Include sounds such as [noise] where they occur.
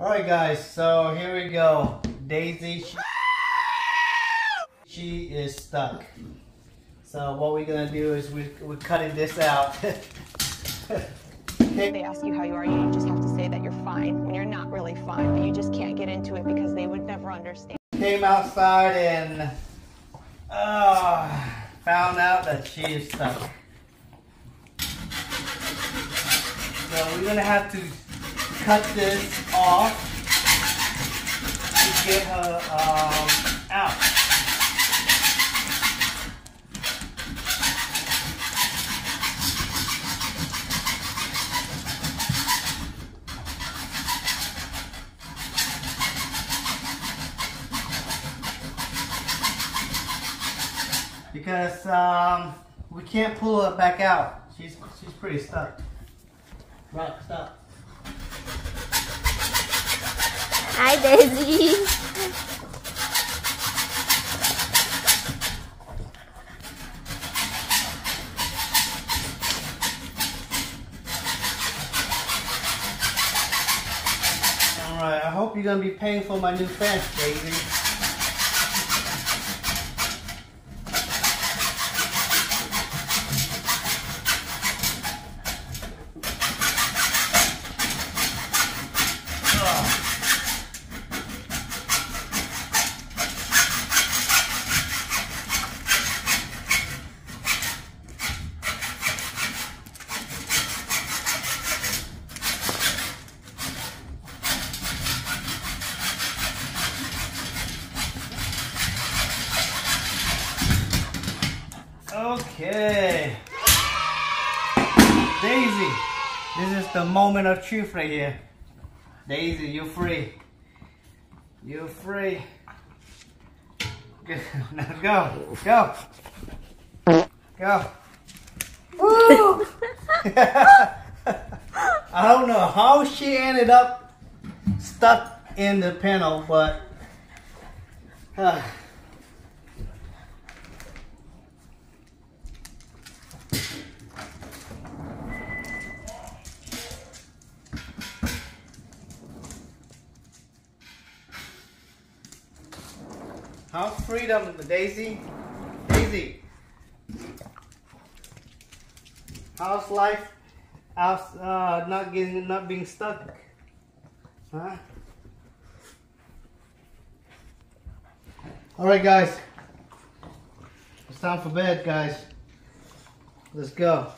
Alright guys, so here we go. Daisy, she, she is stuck. So what we're gonna do is we, we're cutting this out. [laughs] They ask you how you are, you just have to say that you're fine when you're not really fine, but you just can't get into it because they would never understand. Came outside and uh, found out that she is stuck. So we're gonna have to cut this off to get her um, out. Because um, we can't pull her back out. She's she's pretty stuck. Rock, stop. Hi, Daisy. Alright, I hope you're gonna be paying for my new fence, Daisy. Okay. Daisy, this is the moment of truth right here. Daisy, you're free. You're free. Good. [laughs] Now go. Go. Go. Woo! [laughs] I don't know how she ended up stuck in the panel, but uh, How's freedom, Daisy? Daisy. How's life? How's uh, not getting, not being stuck? Huh? All right, guys. It's time for bed, guys. Let's go.